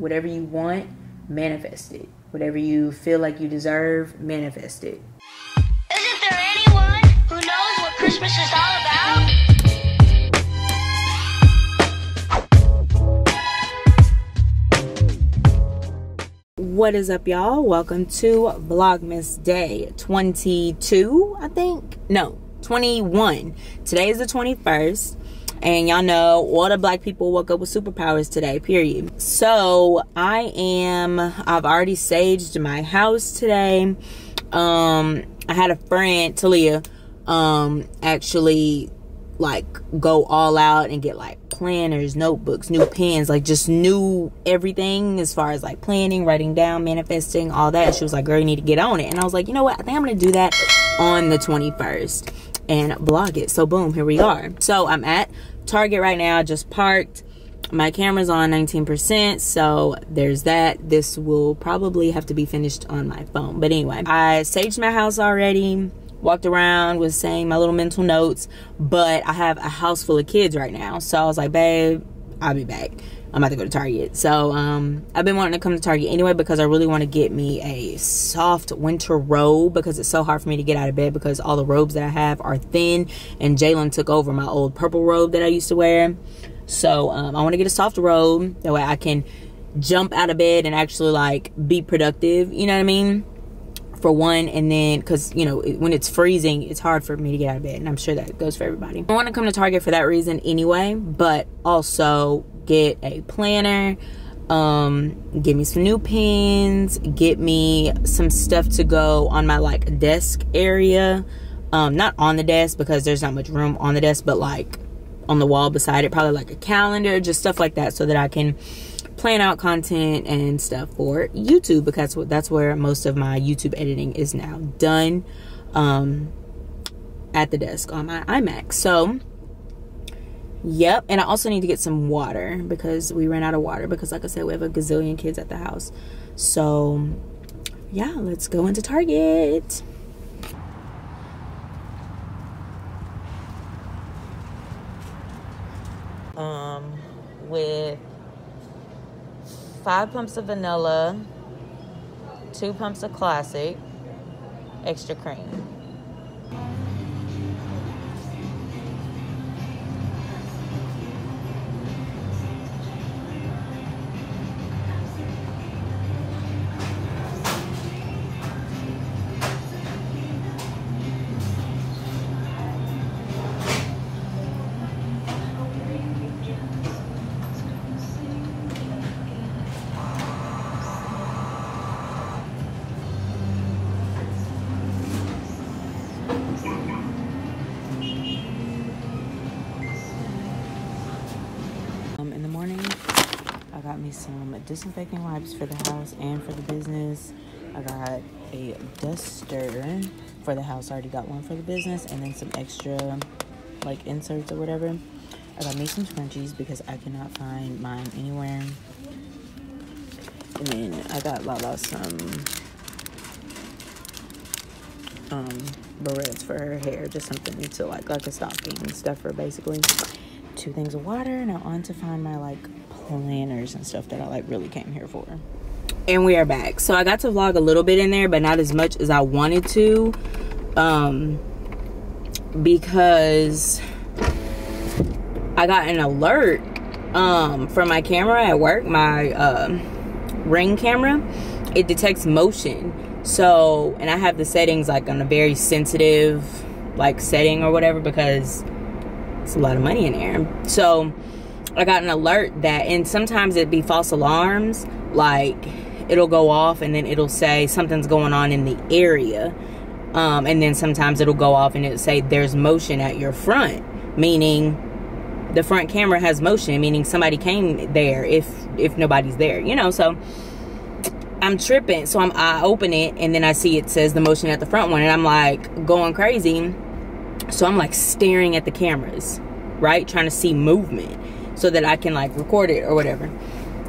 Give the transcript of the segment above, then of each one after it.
whatever you want, manifest it. Whatever you feel like you deserve, manifest it. Isn't there anyone who knows what Christmas is all about? What is up, y'all? Welcome to Vlogmas Day 22, I think. No, 21. Today is the 21st. And y'all know all the black people woke up with superpowers today, period. So I am, I've already saged my house today. Um, I had a friend, Talia, um, actually like go all out and get like planners, notebooks, new pens, like just new everything as far as like planning, writing down, manifesting, all that. She was like, girl, you need to get on it. And I was like, you know what? I think I'm going to do that on the 21st and blog it. So boom, here we are. So I'm at Target right now, just parked. My camera's on 19%, so there's that. This will probably have to be finished on my phone. But anyway, I saged my house already walked around was saying my little mental notes but i have a house full of kids right now so i was like babe i'll be back i'm about to go to target. So um i've been wanting to come to target anyway because i really want to get me a soft winter robe because it's so hard for me to get out of bed because all the robes that i have are thin and jalen took over my old purple robe that i used to wear. So um, i want to get a soft robe. That way i can jump out of bed and actually like be productive you know what i mean? For one and then because you know when it's freezing it's hard for me to get out of bed and i'm sure that goes for everybody. I want to come to target for that reason anyway but also get a planner um get me some new pens get me some stuff to go on my like desk area um not on the desk because there's not much room on the desk but like on the wall beside it probably like a calendar just stuff like that so that i can plan out content and stuff for YouTube because that's where most of my YouTube editing is now done um, at the desk on my iMac. So, yep. And I also need to get some water because we ran out of water because, like I said, we have a gazillion kids at the house. So, yeah, let's go into Target. Um, with five pumps of vanilla, two pumps of classic, extra cream. Some disinfecting wipes for the house and for the business. I got a duster for the house. I already got one for the business and then some extra like inserts or whatever. I got me some scrunchies because I cannot find mine anywhere. And then I got Lala some um barrettes for her hair. Just something to like like a stocking stuffer basically. Two things of water. Now on to find my like planners and stuff that I like really came here for. And we are back. So I got to vlog a little bit in there, but not as much as I wanted to. Um because I got an alert um from my camera at work, my uh, ring camera. It detects motion. So, and I have the settings like on a very sensitive like setting or whatever because it's a lot of money in there. So, I got an alert that, and sometimes it'd be false alarms, like it'll go off and then it'll say something's going on in the area. Um, and then sometimes it'll go off and it'll say there's motion at your front, meaning the front camera has motion, meaning somebody came there if if nobody's there, you know. So I'm tripping, so I'm I open it and then I see it says the motion at the front one, and I'm like going crazy. So I'm like staring at the cameras, right, trying to see movement so that I can like record it or whatever.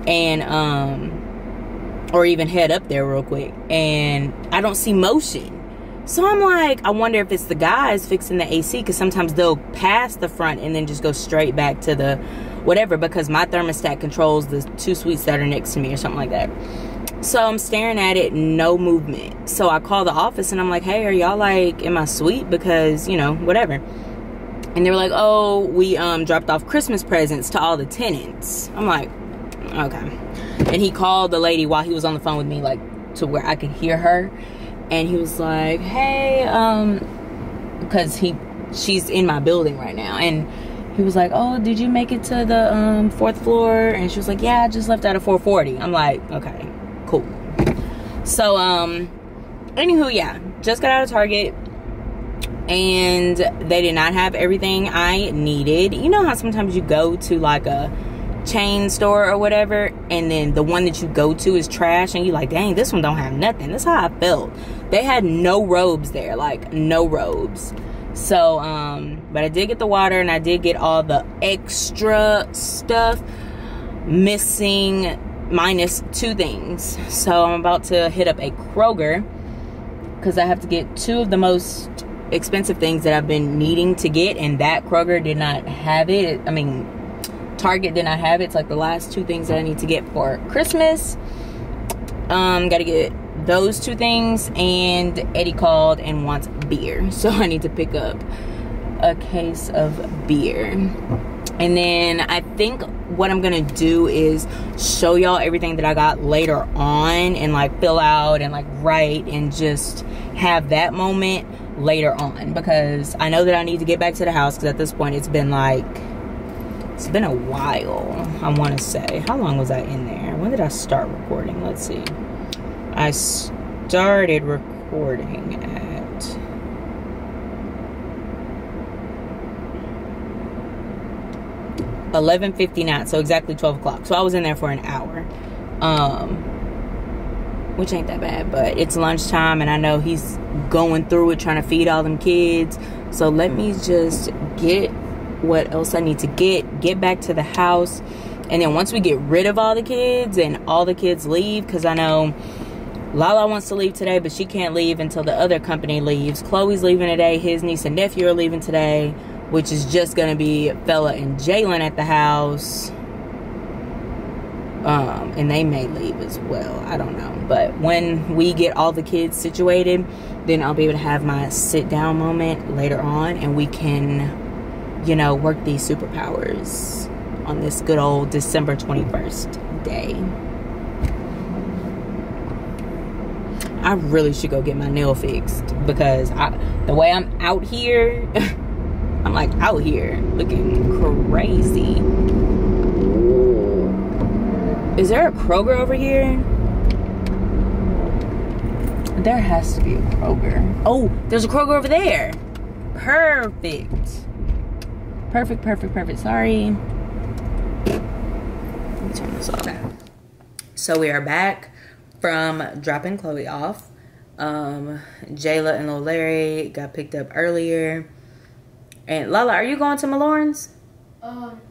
And um or even head up there real quick and I don't see motion. So I'm like, I wonder if it's the guys fixing the AC because sometimes they'll pass the front and then just go straight back to the whatever because my thermostat controls the two suites that are next to me or something like that. So I'm staring at it, no movement. So I call the office and I'm like, hey, are y'all like in my suite? Because, you know, whatever. And they were like, oh, we um, dropped off Christmas presents to all the tenants. I'm like, okay. And he called the lady while he was on the phone with me, like to where I could hear her. And he was like, hey, um, because he, she's in my building right now. And he was like, oh, did you make it to the um, fourth floor? And she was like, yeah, I just left out of 440. I'm like, okay, cool. So, um, anywho, yeah, just got out of Target and they did not have everything I needed. You know how sometimes you go to like a chain store or whatever and then the one that you go to is trash and you like dang this one don't have nothing. That's how i felt. They had no robes there like no robes. So um but i did get the water and i did get all the extra stuff missing minus two things. So i'm about to hit up a kroger because i have to get two of the most expensive things that i've been needing to get and that kroger did not have it i mean Target did not have it. It's like the last two things that I need to get for Christmas. Um, gotta get those two things. And Eddie called and wants beer. So I need to pick up a case of beer. And then I think what I'm gonna do is show y'all everything that I got later on and like fill out and like write and just have that moment later on because I know that I need to get back to the house because at this point it's been like it's been a while, I want to say. How long was I in there? When did I start recording? Let's see. I started recording at eleven fifty nine, so exactly twelve o'clock. So I was in there for an hour, um, which ain't that bad. But it's lunchtime, and I know he's going through it, trying to feed all them kids. So let me just get what else I need to get, get back to the house. And then once we get rid of all the kids and all the kids leave, because I know Lala wants to leave today, but she can't leave until the other company leaves. Chloe's leaving today. His niece and nephew are leaving today, which is just going to be Fella and Jalen at the house. Um, and they may leave as well. I don't know. But when we get all the kids situated, then I'll be able to have my sit down moment later on and we can you know, work these superpowers on this good old December 21st day. I really should go get my nail fixed because I, the way I'm out here, I'm like out here looking crazy. Is there a Kroger over here? There has to be a Kroger. Oh, there's a Kroger over there. Perfect. Perfect, perfect, perfect. Sorry. Let me turn this off. So we are back from dropping Chloe off. Um, Jayla and Lil Larry got picked up earlier. And Lala, are you going to Malorn's? Um,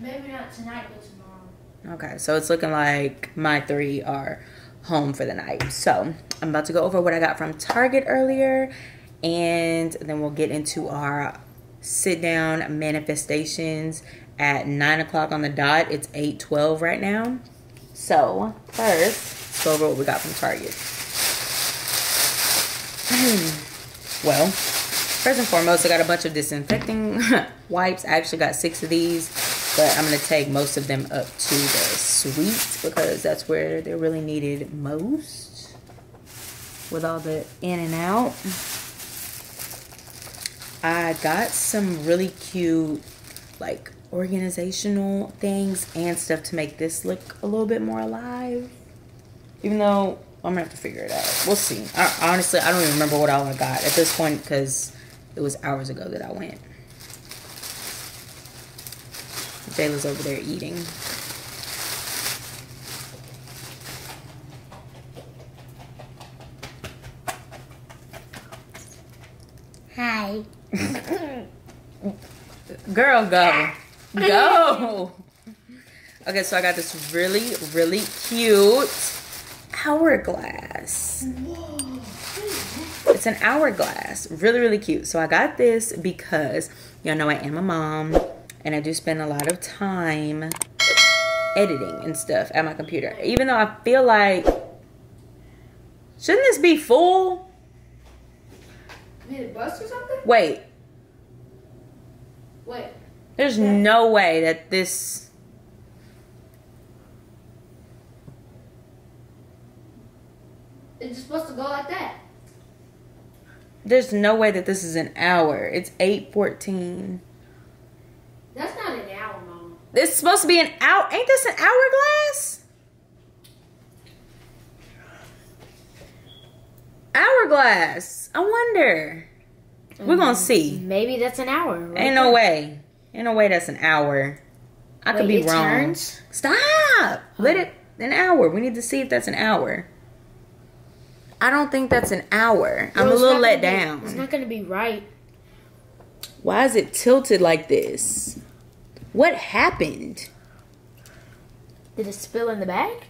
maybe not tonight, but tomorrow. Okay, so it's looking like my three are home for the night. So I'm about to go over what I got from Target earlier, and then we'll get into our sit down manifestations at 9 o'clock on the dot. It's 8.12 right now. So, first, let's go over what we got from Target. well, first and foremost, I got a bunch of disinfecting wipes. I actually got six of these, but I'm going to take most of them up to the suite because that's where they're really needed most with all the in and out. I got some really cute, like, organizational things and stuff to make this look a little bit more alive. Even though I'm gonna have to figure it out. We'll see. I, honestly, I don't even remember what all I got at this point because it was hours ago that I went. Jayla's over there eating. Hi. Girl, go. Go. Okay, so I got this really, really cute hourglass. It's an hourglass. Really, really cute. So I got this because y'all know I am a mom. And I do spend a lot of time editing and stuff at my computer. Even though I feel like shouldn't this be full? Need a bus or something? Wait, Wait. there's no way that this It's just supposed to go like that. there's no way that this is an hour. It's 8:14. That's not an hour, Mama. This is supposed to be an hour. Ain't this an hourglass? Hourglass. I wonder. We're gonna mm, see. Maybe that's an hour. right Ain't no way. Ain't no way that's an hour. I could be wrong. turns? Stop. Oh. Let it an hour. We need to see if that's an hour. I don't think that's an hour. I'm a little let be- down. It's not gonna be right. Why is it tilted like this? What happened? Did it spill in the bag?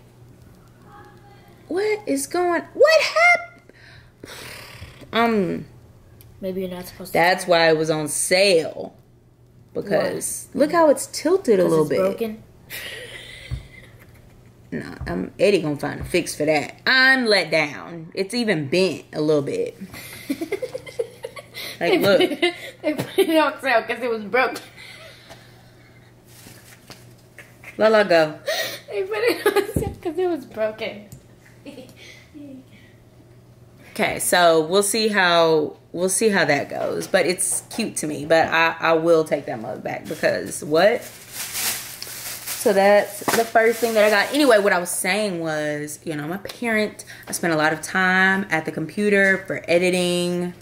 What is going? What happened? Um, Maybe you're not supposed to. that's why it was on sale. Because look how it's tilted a little it's bit. broken. Nah, I'm Eddie gonna find a fix for that. I'm let down. It's even bent a little bit. Like, look. They put it on sale because it was broken. Let go. They put it on sale because it was broken. Okay, so we'll see how we'll see how that goes. But it's cute to me. But I I will take that mug back because what? So that's the first thing that I got. Anyway, what I was saying was, you know, I'm a parent. I spend a lot of time at the computer for editing,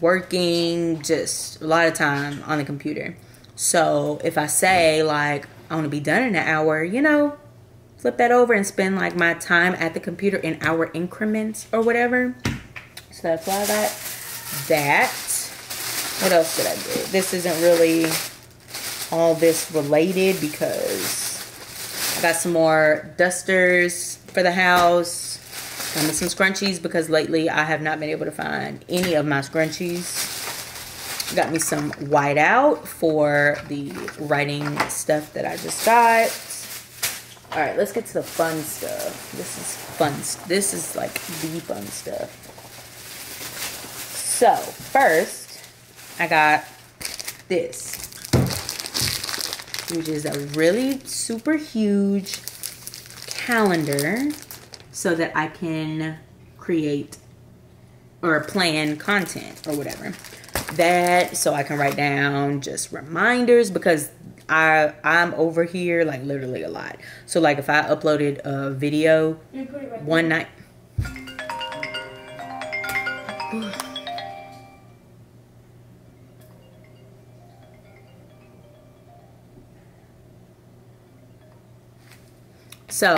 working, just a lot of time on the computer. So if I say like I want to be done in an hour, you know, flip that over and spend like my time at the computer in hour increments or whatever. So that's why I got that. What else did I do? This isn't really all this related because I got some more dusters for the house. Got me some scrunchies because lately I have not been able to find any of my scrunchies. Got me some whiteout for the writing stuff that I just got. All right, let's get to the fun stuff. This is fun. This is like the fun stuff. So, first, I got this, which is a really super huge calendar so that I can create or plan content or whatever. That so I can write down just reminders because I I'm over here like literally a lot. So like if I uploaded a video You put it right one night So,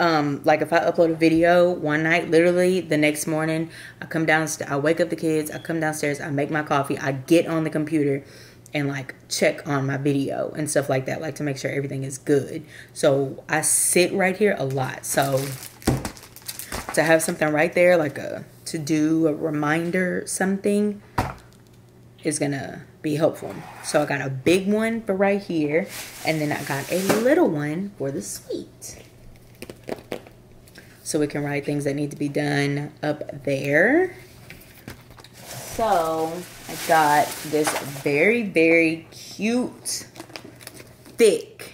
um, like if I upload a video one night, literally the next morning, I come downstairs, I wake up the kids, I come downstairs, I make my coffee, I get on the computer and like check on my video and stuff like that, like to make sure everything is good. So I sit right here a lot. So to have something right there, like a to do, a reminder, something is gonna be helpful. So I got a big one for right here, and then I got a little one for the suite. So we can write things that need to be done up there. So I got this very, very cute, thick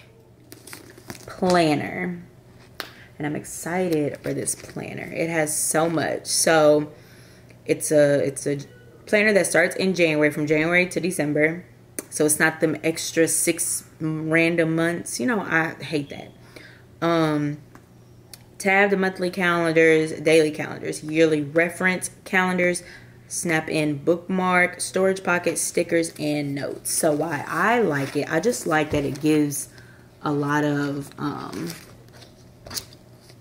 planner. And I'm excited for this planner. It has so much. So it's a it's a planner that starts in January from January to December. So it's not them extra six random months. You know, I hate that. Um tab the monthly calendars, daily calendars, yearly reference calendars, snap in bookmark, storage pocket, stickers, and notes. So why I like it, I just like that it gives a lot of um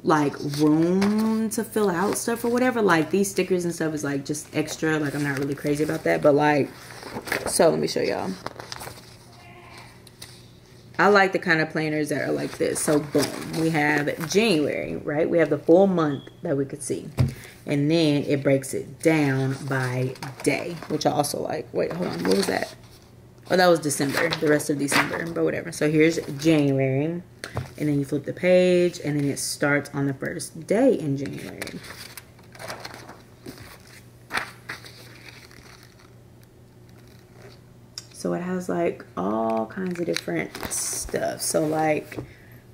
like room to fill out stuff or whatever. Like these stickers and stuff is like just extra. Like I'm not really crazy about that, but like so let me show y'all. I like the kind of planners that are like this. So boom, we have January, right? We have the full month that we could see. And then it breaks it down by day, which I also like. Wait, hold on. What was that? Well, that was December, the rest of December, but whatever. So here's January, and then you flip the page, and then it starts on the first day in January. So it has like all kinds of different stuff. So like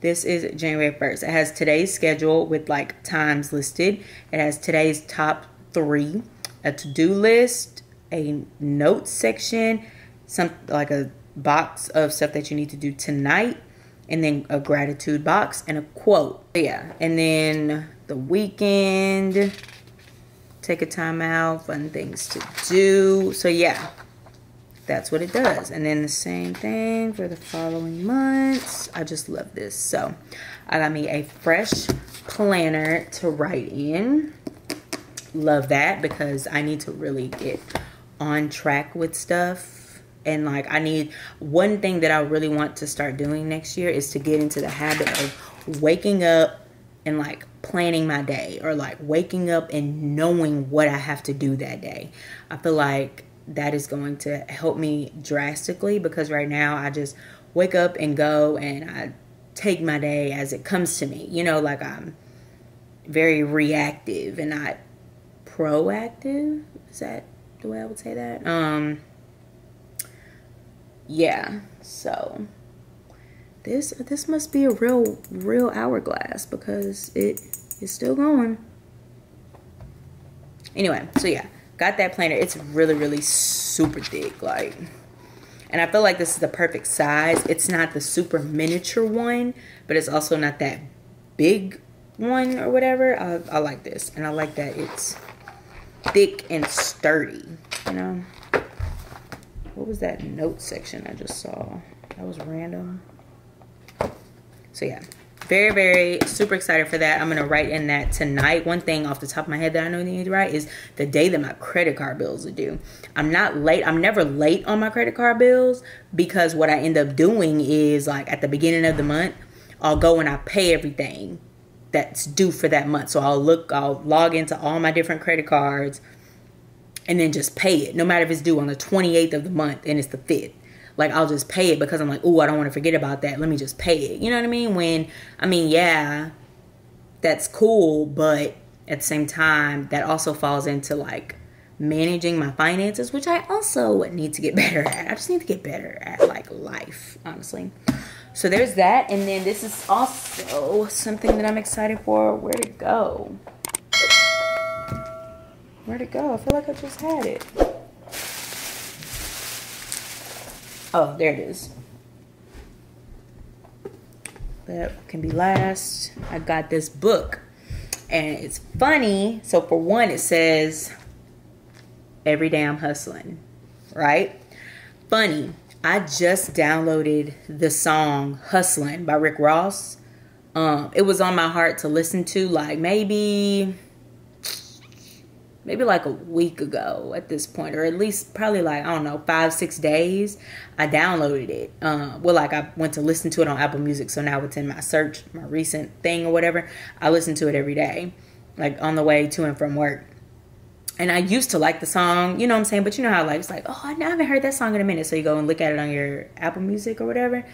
this is January 1st. It has today's schedule with like times listed. It has today's top three, a to-do list, a notes section, some like a box of stuff that you need to do tonight, and then a gratitude box and a quote. Yeah, and then the weekend, take a time out, fun things to do. So yeah, that's what it does. And then the same thing for the following months. I just love this. So I got me a fresh planner to write in. Love that because I need to really get on track with stuff. And like I need one thing that I really want to start doing next year is to get into the habit of waking up and like planning my day or like waking up and knowing what I have to do that day. I feel like that is going to help me drastically because right now I just wake up and go and I take my day as it comes to me. You know, like I'm very reactive and not proactive. Is that the way I would say that? Um yeah. So this this must be a real real hourglass because it is still going. Anyway, so yeah got that planner it's really really super thick like and I feel like this is the perfect size. It's not the super miniature one but it's also not that big one or whatever. I, I like this and I like that it's thick and sturdy you know? What was that note section I just saw? That was random. So yeah very very super excited for that. I'm gonna write in that tonight. One thing off the top of my head that i know I need to write is the day that my credit card bills are due. I'm not late i'm never late on my credit card bills because what i end up doing is like at the beginning of the month i'll go and i pay everything that's due for that month. So i'll look i'll log into all my different credit cards and then just pay it no matter if it's due on the 28th of the month and it's the 5th like I'll just pay it because I'm like, oh, I don't want to forget about that. Let me just pay it. You know what I mean? When I mean, yeah, that's cool, but at the same time, that also falls into like managing my finances, which I also need to get better at. I just need to get better at like life, honestly. So there's that, and then this is also something that I'm excited for. Where to go? Where to go? I feel like I just had it. Oh, there it is. That can be last. I got this book. And it's funny. So for one, it says, every day I'm hustling. Right? Funny. I just downloaded the song Hustling by Rick Ross. Um, it was on my heart to listen to like maybe maybe like a week ago at this point, or at least probably like, I don't know, five, six days, I downloaded it. Uh, well, like I went to listen to it on Apple Music, so now it's in my search, my recent thing or whatever. I listen to it every day, like on the way to and from work. And I used to like the song, you know what I'm saying? But you know how like it's like, oh, I haven't heard that song in a minute. So you go and look at it on your Apple Music or whatever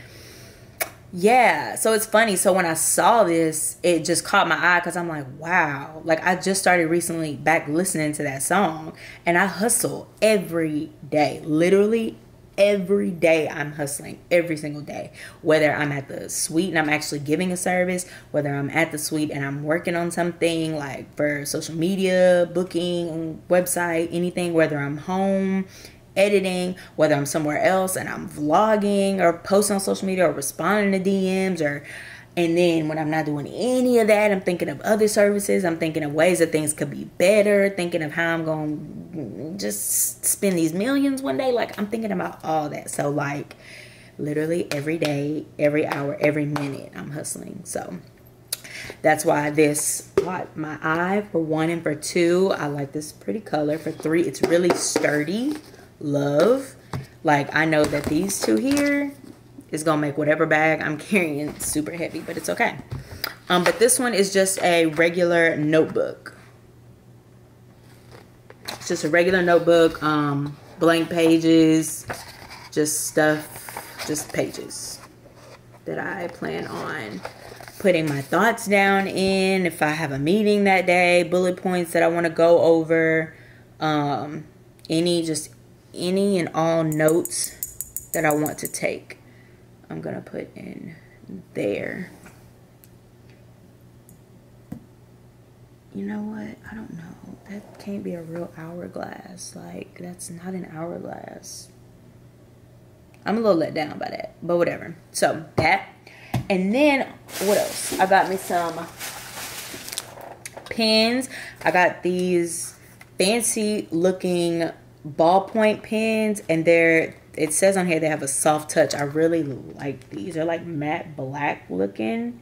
yeah so it's funny. So when i saw this it just caught my eye because i'm like wow. Like i just started recently back listening to that song and i hustle every day. Literally every day i'm hustling every single day. Whether i'm at the suite and i'm actually giving a service whether i'm at the suite and i'm working on something like for social media booking website anything whether i'm home editing, whether I'm somewhere else and I'm vlogging or posting on social media or responding to DMs or and then when I'm not doing any of that, I'm thinking of other services. I'm thinking of ways that things could be better, thinking of how I'm going to just spend these millions one day. Like I'm thinking about all that. So like literally every day, every hour, every minute I'm hustling. So that's why this caught my eye for one and for two. I like this pretty color. For three, it's really sturdy love. Like I know that these two here is gonna make whatever bag I'm carrying super heavy, but it's okay. Um, but this one is just a regular notebook. It's just a regular notebook, um, blank pages, just just stuff, just pages that I plan on putting my thoughts down in. If I have a meeting that day, bullet points that I want to go over, um, any just any and all notes that I want to take. I'm gonna put in there. You know what? I don't know. That can't be a real hourglass. Like, that's not an hourglass. I'm a little let down by that, but whatever. So, that. And then, what else? I got me some pens. I got these fancy looking ballpoint pens, and they're, it says on here they have a soft touch. I really like these. They're like matte black looking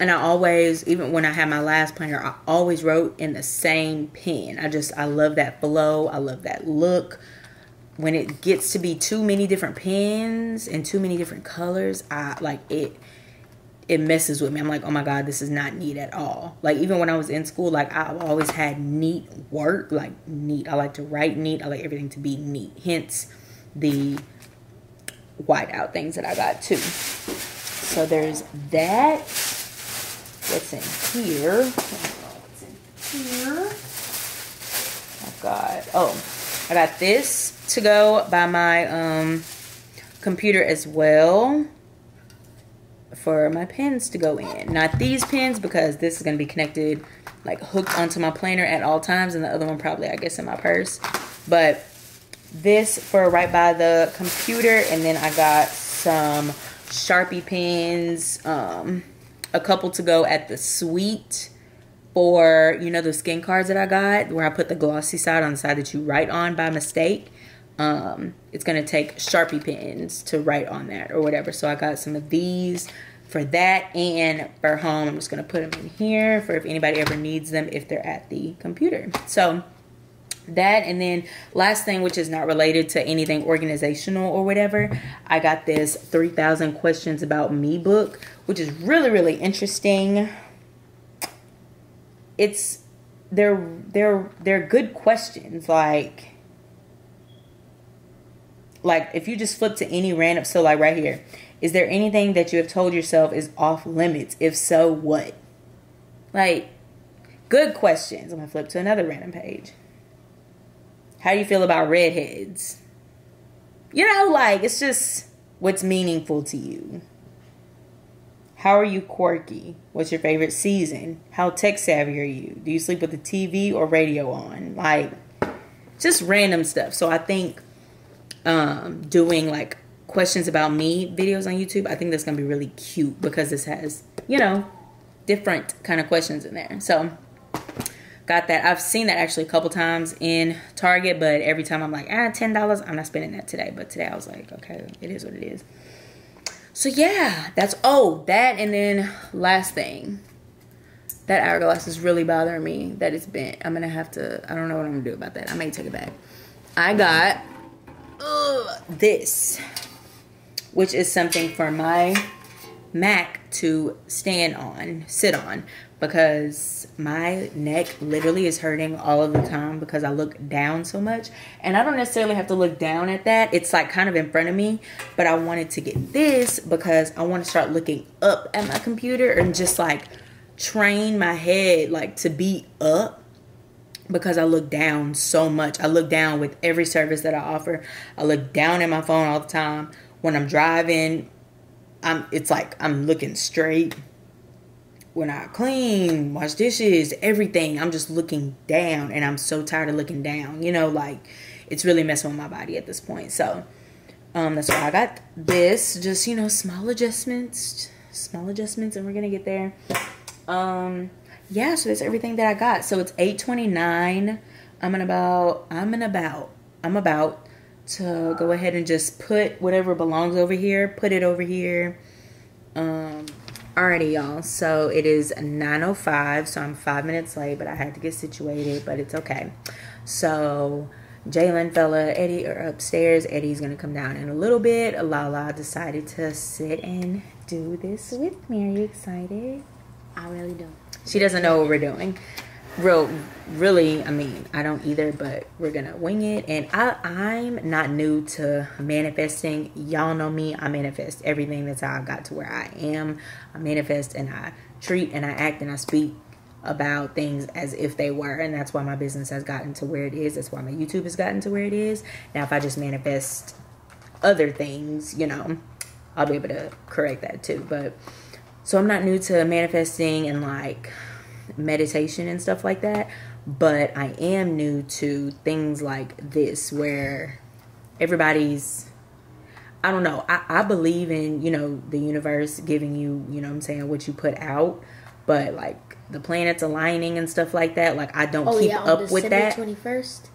and I always, even when I had my last planner, I always wrote in the same pen. I just, I love that flow. I love that look. When it gets to be too many different pens and too many different colors, I like it. It messes with me. I'm like, oh my god, this is not neat at all. Like even when I was in school, like I always had neat work, like neat. I like to write neat. I like everything to be neat. Hence the whiteout things that I got too. So there's that what's in here. What's in here? Oh God. Oh, I got this to go by my um, computer as well for my pins to go in. Not these pins because this is going to be connected like hooked onto my planner at all times and the other one probably I guess in my purse. But this for right by the computer and then I got some Sharpie pins, um a couple to go at the suite for you know the skin cards that I got where I put the glossy side on the side that you write on by mistake. Um, it's gonna take Sharpie pens to write on that or whatever. So I got some of these for that and for home. I'm just gonna put them in here for if anybody ever needs them if they're at the computer. So that and then last thing which is not related to anything organizational or whatever i got this 3000 questions about me book which is really really interesting it's they're they're they're good questions like like if you just flip to any random so like right here is there anything that you have told yourself is off limits if so what like good questions i'm gonna flip to another random page how do you feel about redheads? You know, like it's just what's meaningful to you. How are you quirky? What's your favorite season? How tech savvy are you? Do you sleep with the TV or radio on? Like just random stuff. So I think um doing like questions about me videos on YouTube, I think that's to be really cute because this has, you know, different kind of questions in there. So got that. I've seen that actually a couple times in Target, but every time I'm like, ah, $10, I'm not spending that today. But today I was like, okay, it is what it is. So yeah, that's, oh, that and then last thing. That hourglass is really bothering me that it's bent. I'm to have to, I don't know what I'm to do about that. I may take it back. I got uh, this, which is something for my Mac to stand on, sit on because my neck literally is hurting all of the time because I look down so much. And I don't necessarily have to look down at that. It's like kind of in front of me. But I wanted to get this because I want to start looking up at my computer and just like train my head like to be up because I look down so much. I look down with every service that I offer. I look down at my phone all the time. When I'm driving, I'm it's like I'm looking straight when I clean, wash dishes, everything, I'm just looking down and I'm so tired of looking down. You know, like it's really messing with my body at this point. So um that's why I got this. Just, you know, small adjustments. Small adjustments and we're gonna get there. Um yeah, so that's everything that I got. So it's 829. I'm in about I'm in about I'm about to go ahead and just put whatever belongs over here, put it over here. Um Alrighty, y'all. So it is 9.05, so I'm five minutes late, but I had to get situated, but it's okay. So Jalen, Fella, Eddie are upstairs. Eddie's to come down in a little bit. Lala decided to sit and do this with me. Are you excited? I really don't. She doesn't know what we're doing. real really i mean i don't either but we're gonna wing it. And i i'm not new to manifesting. Y'all know me. I manifest everything that's how i got to where i am. I manifest and i treat and i act and i speak about things as if they were. And that's why my business has gotten to where it is. That's why my youtube has gotten to where it is. Now if i just manifest other things you know i'll be able to correct that too. But so i'm not new to manifesting and like meditation and stuff like that but i am new to things like this where everybody's i don't know I, I believe in you know the universe giving you you know what i'm saying what you put out but like the planets aligning and stuff like that like i don't Oh keep yeah, up December with that twenty first.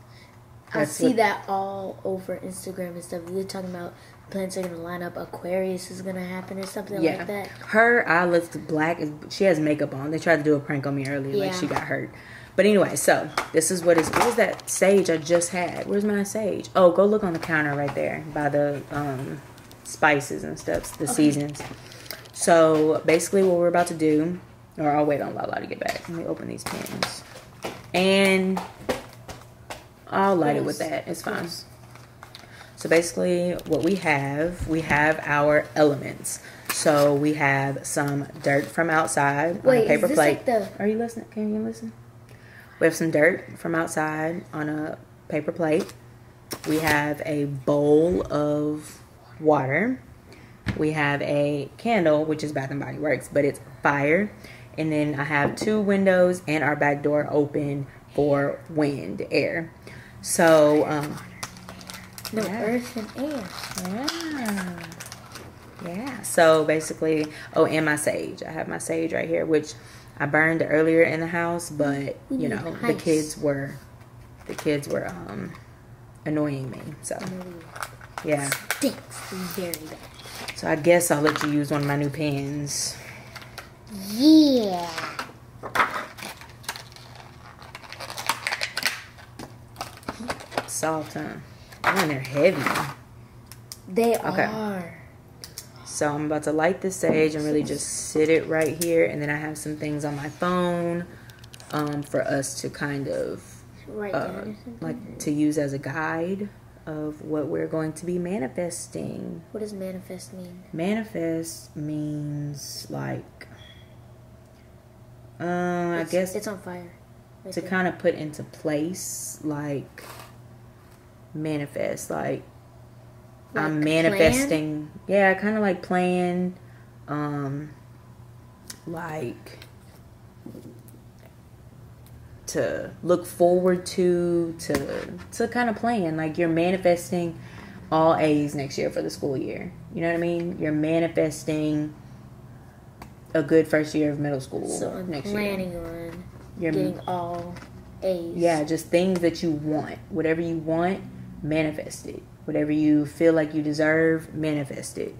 I see what- that all over Instagram and stuff. They're talking about planets are gonna line up. Aquarius is gonna happen or something yeah. like that. her eye looks black she has makeup on. They tried to do a prank on me earlier like she got hurt. But anyway so this is what is what is that sage i just had? Where's my sage? Oh go look on the counter right there by the um spices and stuff the seasons. So basically what we're about to do or i'll wait on lala to get back. Let me open these pins and i'll light it with that. It's fine so basically, what we have, we have our elements. So we have some dirt from outside on Wait, a is paper this plate. like the- Are you listening? Can you listen? We have some dirt from outside on a paper plate. We have a bowl of water. We have a candle, which is Bath and Body Works, but it's fire. And then I have two windows and our back door open for wind, air. So, um, No Yeah. earth and air. yeah. Yeah. So basically, oh, and my sage. I have my sage right here, which I burned earlier in the house, but you know, the kids were the kids were um annoying me. So yeah. Stinks very bad. So I guess I'll let you use one of my new pens. Yeah. Soft, huh? Oh, and they're heavy. They Okay. are. So I'm about to light the sage and really just sit it right here, and then I have some things on my phone um, for us to kind of uh, down or something. like to use as a guide of what we're going to be manifesting. What does manifest mean? Manifest means like, uh, I guess it's on fire. Right to there. kind of put into place, like manifest, like, I'm Like manifesting. Yeah, kind of like plan, um, like to look forward to, to to kind of plan. Like you're manifesting all A's next year for the school year. You know what I mean? You're manifesting a good first year of middle school So I'm next year. planning on You're getting all A's. yeah, just things that you want. Whatever you want, manifest it. Whatever you feel like you deserve, manifest it.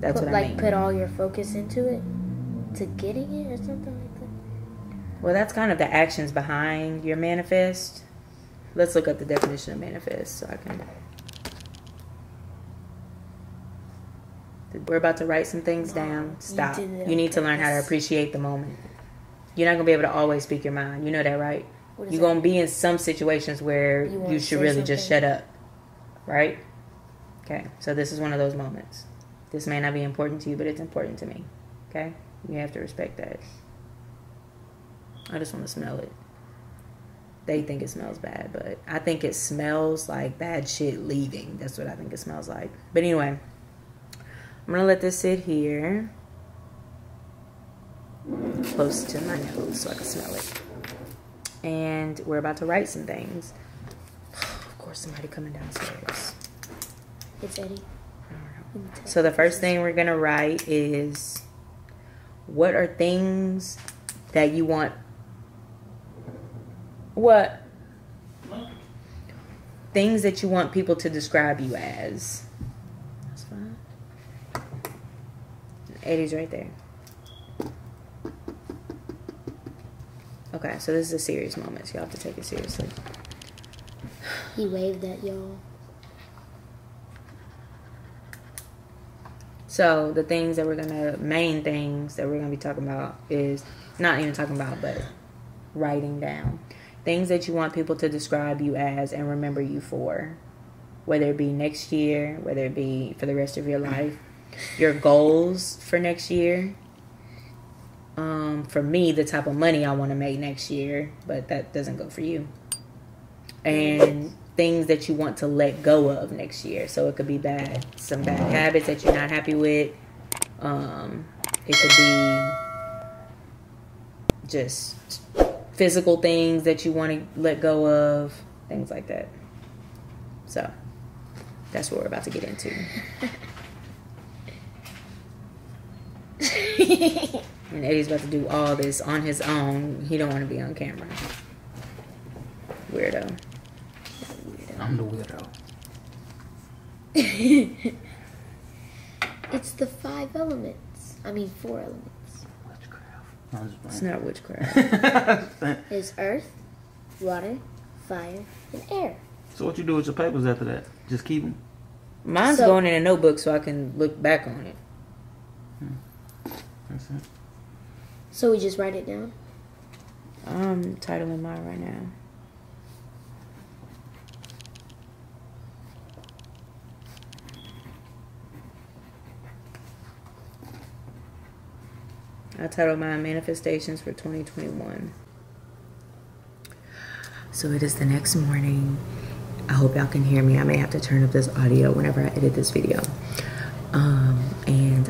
That's Put, what I like mean. put all your focus into it to getting it or something like that. well, that's kind of the actions behind your manifest. Let's look up the definition of manifest so I can. We're about to write some things down. Stop. it You need to learn how to appreciate the moment. You're not gonna be able to always speak your mind. You know that, right? You're gonna be in some situations where You you, should really just shut up, right? Okay, so this is one of those moments. This may not be important to you, but it's important to me. Okay, you have to respect that. I just want to smell it. They think it smells bad, but I think it smells like bad shit leaving. That's what I think it smells like. But anyway, I'm gonna let this sit here close to my nose so I can smell it. And we're about to write some things. Of course, somebody coming downstairs. It's Eddie. So the first thing we're gonna write is what are things that you want what things that you want people to describe you as. That's fine. Eddie's right there. Okay, so this is a serious moment, so you have to take it seriously. He waved at y'all. So the things that we're gonna main things that we're gonna be talking about is not even talking about, but writing down things that you want people to describe you as and remember you for. Whether it be next year, whether it be for the rest of your life, your goals for next year. Um, for me, the type of money I want to make next year, but that doesn't go for you. And things that you want to let go of next year. So it could be bad, some bad habits that you're not happy with. Um, it could be just physical things that you want to let go of, things like that. So that's what we're about to get into. and Eddie's about to do all this on his own. He don't want to be on camera. Weirdo. weirdo. I'm the weirdo. It's the five elements. I mean, four elements. Witchcraft. It's not witchcraft. it's earth, water, fire, and air. so what you do with your papers after that? Just keep them? Mine's So- going in a notebook so I can look back on it. Hmm. That's it. So we just write it down. I'm titling mine right now. I titled mine Manifestations for 2021. So it is the next morning. I hope y'all can hear me. I may have to turn up this audio whenever I edit this video. Um,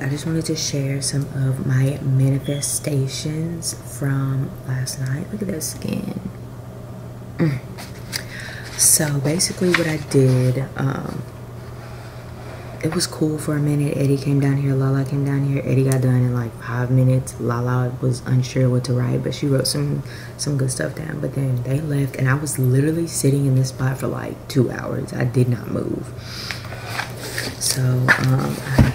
I just wanted to share some of my manifestations from last night. Look at that skin. Mm. So basically, what I did, um, it was cool for a minute. Eddie came down here, Lala came down here. Eddie got done in like five minutes. Lala was unsure what to write, but she wrote some some good stuff down. But then they left, and I was literally sitting in this spot for like two hours. I did not move. So um, I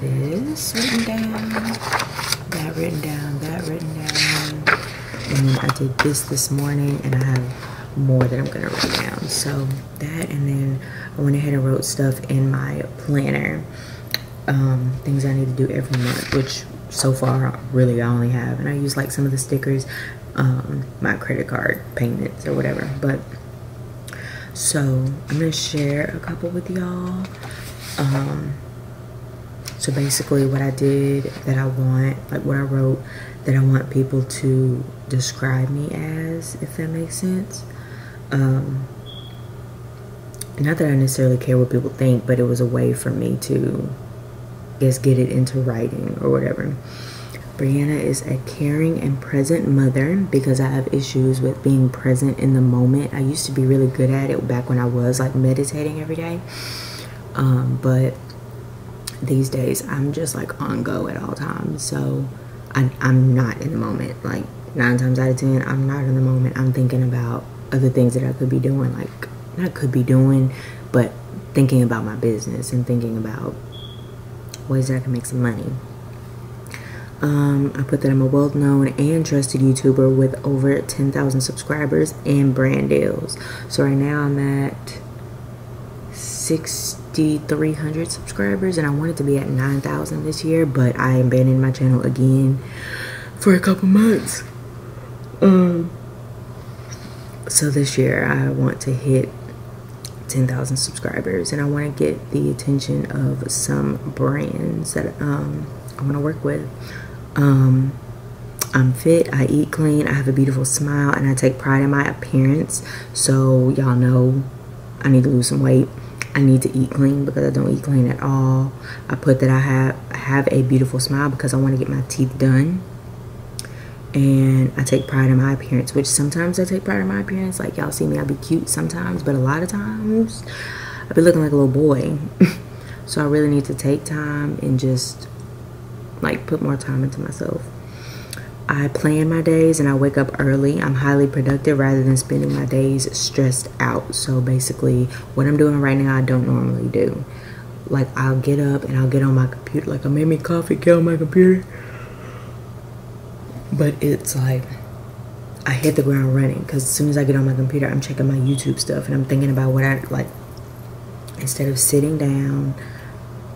this written down, that written down, that written down, and then I did this this morning, and I have more that I'm gonna write down. So that, and then I went ahead and wrote stuff in my planner, um, things I need to do every month, which so far really I only have, and I use like some of the stickers, um, my credit card payments or whatever, but. So I'm gonna share a couple with y'all. Um, so basically, what I did that I want, like what I wrote, that I want people to describe me as, if that makes sense. Um, not that I necessarily care what people think, but it was a way for me to, I guess, get it into writing or whatever. Breana is a caring and present mother because I have issues with being present in the moment. I used to be really good at it back when I was like meditating every day. Um, but these days I'm just like on go at all times. So I, I'm not in the moment. Like nine times out of ten, I'm not in the moment. I'm thinking about other things that I could be doing. Like not could be doing, but thinking about my business and thinking about ways that I can make some money. Um, I put that I'm a well-known and trusted YouTuber with over 10,000 subscribers and brand deals. So right now I'm at 6,300 subscribers, and I wanted to be at 9,000 this year, but I abandoned my channel again for a couple months. Um, so this year I want to hit 10,000 subscribers, and I want to get the attention of some brands that um, I want to work with. Um, I'm fit, I eat clean, I have a beautiful smile, and I take pride in my appearance. So, y'all know I need to lose some weight. I need to eat clean because I don't eat clean at all. I put that I have have a beautiful smile because I want to get my teeth done. And I take pride in my appearance, which sometimes I take pride in my appearance. Like y'all see me, I be cute sometimes, but a lot of times I be looking like a little boy. so I really need to take time and just like put more time into myself. I plan my days and I wake up early. I'm highly productive rather than spending my days stressed out. So basically, what I'm doing right now, I don't normally do. Like, I'll get up and I'll get on my computer. Like, I made me coffee, get on my computer. But it's like, I hit the ground running because as soon as I get on my computer, I'm checking my YouTube stuff and I'm thinking about what I like. Instead of sitting down,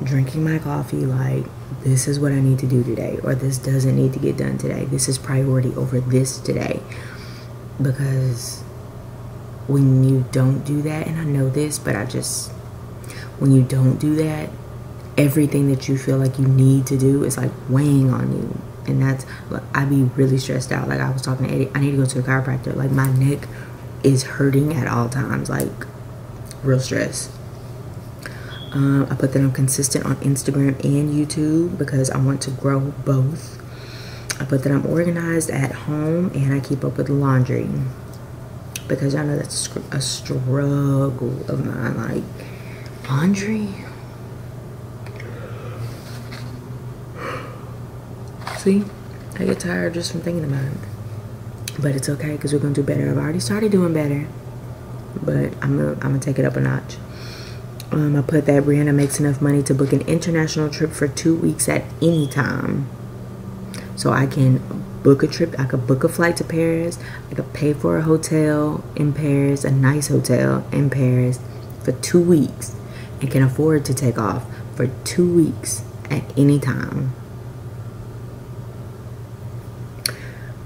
drinking my coffee like this is what I need to do today or this doesn't need to get done today. This is priority over this today. Because when you don't do that, and I know this, but I just when you don't do that, everything that you feel like you need to do is like weighing on you. And that's I'd be really stressed out. Like I was talking to Eddie, I need to go to a chiropractor. Like my neck is hurting at all times. Like real stress. Um, I put that I'm consistent on Instagram and YouTube because I want to grow both. I put that I'm organized at home and I keep up with laundry because I know that's a struggle of mine. Like laundry. See, I get tired just from thinking about it. But it's okay because we're gonna do better. I've already started doing better, but I'm gonna, I'm gonna take it up a notch. Um, I put that Breana makes enough money to book an international trip for two weeks at any time. So I can book a trip. I could book a flight to Paris. I could pay for a hotel in Paris, a nice hotel in Paris for two weeks and can afford to take off for two weeks at any time.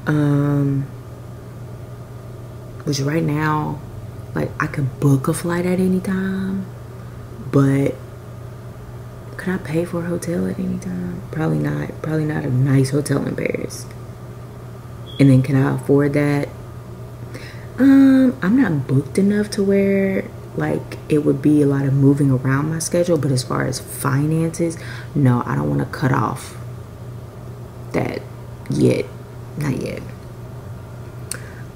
Um, which right now, like I could book a flight at any time but could I pay for a hotel at any time? Probably not. Probably not a nice hotel in Paris. And then can I afford that? Um, I'm not booked enough to where like it would be a lot of moving around my schedule, but as far as finances, no, I don't want to cut off that yet. Not yet.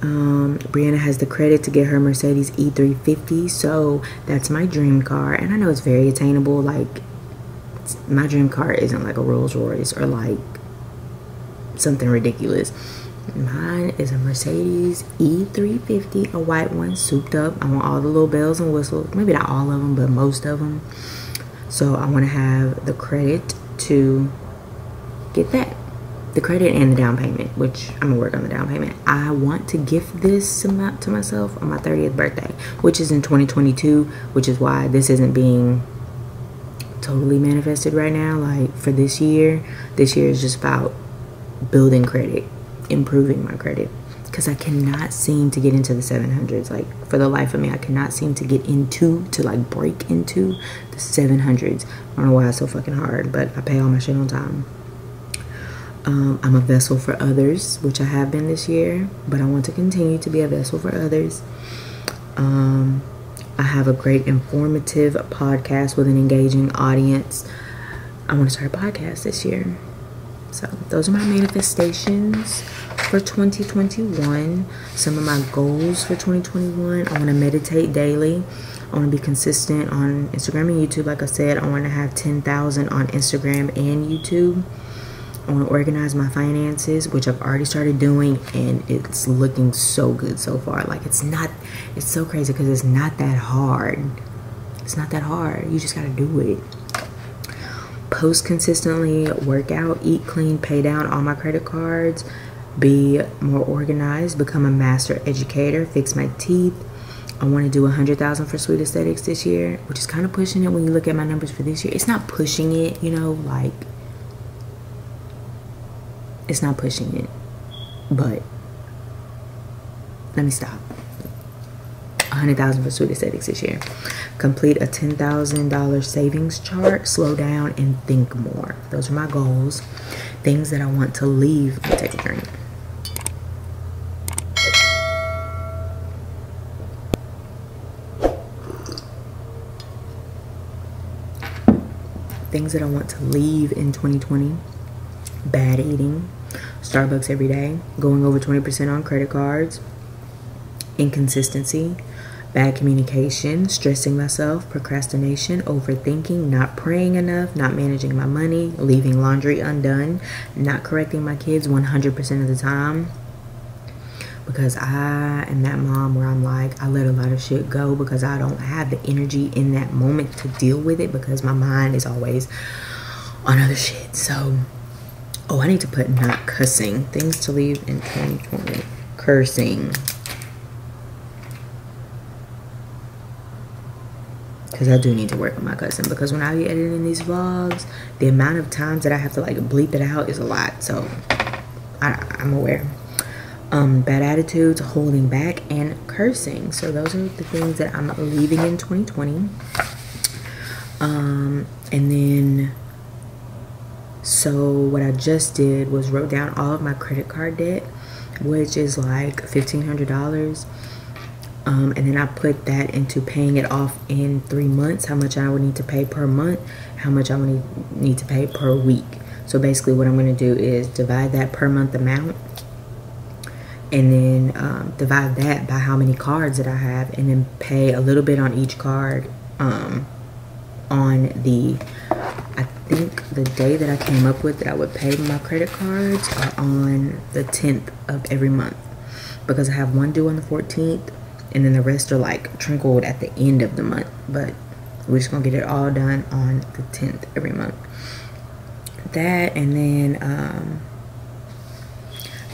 Um, Breana has the credit to get her Mercedes E350, so that's my dream car. And I know it's very attainable. Like, my dream car isn't like a Rolls Royce or like something ridiculous. Mine is a Mercedes E350, a white one, souped up. I want all the little bells and whistles. Maybe not all of them, but most of them. So I want to have the credit to get that the credit and the down payment, which I'm gonna work on the down payment. I want to gift this amount to myself on my 30th birthday, which is in 2022, which is why this isn't being totally manifested right now. Like for this year, this year is just about building credit, improving my credit. Because I cannot seem to get into the 700s. Like for the life of me, I cannot seem to get into, to like break into the 700s. I don't know why it's so fucking hard, but I pay all my shit on time. Um, I'm a vessel for others, which I have been this year, but I want to continue to be a vessel for others. Um, I have a great informative podcast with an engaging audience. I want to start a podcast this year. So, those are my manifestations for 2021. Some of my goals for 2021 I want to meditate daily. I want to be consistent on Instagram and YouTube. Like I said, I want to have 10,000 on Instagram and YouTube. I want to organize my finances, which I've already started doing, and it's looking so good so far. Like, it's not, it's so crazy because it's not that hard. It's not that hard. You just got to do it. Post consistently, work out, eat clean, pay down all my credit cards, be more organized, become a master educator, fix my teeth. I want to do a hundred thousand for Sweet Aesthetics this year, which is kind of pushing it when you look at my numbers for this year. It's not pushing it, you know, like it's not pushing it. But let me stop. 100,000 for Sweet Aesthetics this year. Complete a $10,000 savings chart. Slow down and think more. Those are my goals. Things that I want to leave. Let me take a drink. Things that I want to leave in 2020 bad eating, Starbucks every day, going over 20% on credit cards, inconsistency, bad communication, stressing myself, procrastination, overthinking, not praying enough, not managing my money, leaving laundry undone, not correcting my kids 100% of the time. Because I am that mom where I'm like, I let a lot of shit go because I don't have the energy in that moment to deal with it because my mind is always on other shit. So, Oh, I need to put not cussing. Things to leave in 2020. Cursing. because I do need to work with my cousin because when I be editing these vlogs, the amount of times that I have to like bleep it out is a lot. So I, I'm aware. Um, bad attitudes, holding back, and cursing. So those are the things that I'm leaving in 2020. Um, and then, so what I just did was wrote down all of my credit card debt, which is like $1,500 um, and then I put that into paying it off in three months. How much I would need to pay per month, how much I would need, to pay per week. So basically, what I'm going to do is divide that per month amount, and then um, divide that by how many cards that I have, and then pay a little bit on each card. Um, on the, I think the day that I came up with that I would pay my credit cards are on the 10th of every month. Because I have one due on the 14th and then the rest are like trickled at the end of the month. But we're just gonna get it all done on the 10th every month. That and then um,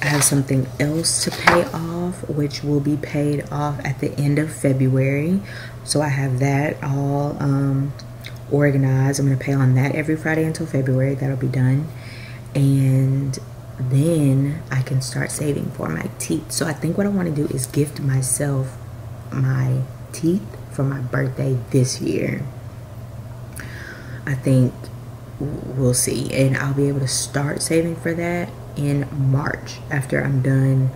I have something else to pay off which will be paid off at the end of February. So I have that all um, organized I'm gonna pay on that every Friday until February that'll be done and then I can start saving for my teeth so I think what I want to do is gift myself my teeth for my birthday this year. I think we'll see. And I'll be able to start saving for that in March after I'm done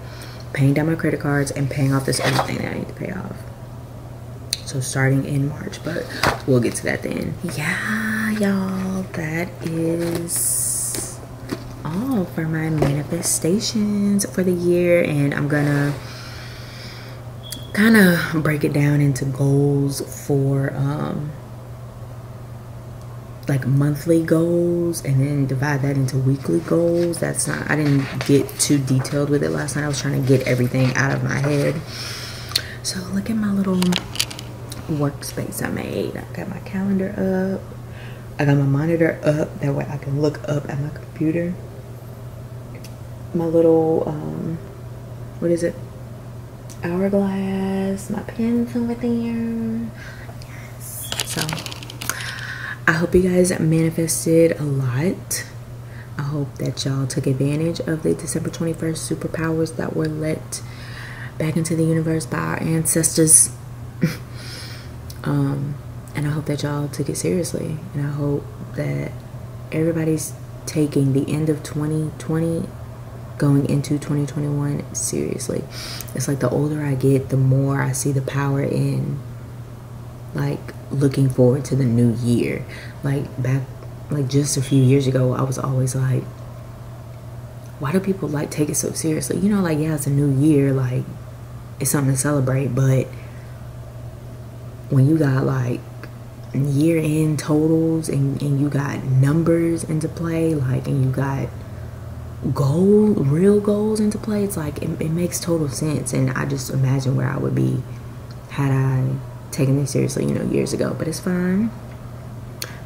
paying down my credit cards and paying off this other thing that I need to pay off. So starting in March, but we'll get to that then. Yeah, y'all, that is all for my manifestations for the year. And I'm gonna kind of break it down into goals for um, like monthly goals and then divide that into weekly goals. That's not, I didn't get too detailed with it last night. I was trying to get everything out of my head. So look at my little workspace I made. I got my calendar up. I got my monitor up. That way I can look up at my computer. My little, um, what is it? hourglass, my pens over there. Yes. So I hope you guys manifested a lot. I hope that y'all took advantage of the December 21st superpowers that were let back into the universe by our ancestors. um, and I hope that y'all took it seriously. And I hope that everybody's taking the end of 2020 going into 2021 seriously. It's like the older i get the more i see the power in like looking forward to the new year. Like back like just a few years ago i was always like why do people like take it so seriously? You know like yeah it's a new year like it's something to celebrate but when you got like year end totals and, and you got numbers into play like and you got goal real goals into play it's like it, it, makes total sense. And i just imagine where i would be had i taken this seriously you know years ago. But it's fine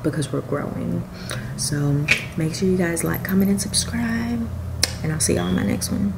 because we're growing. So make sure you guys like comment and subscribe. And i'll see y'all in my next one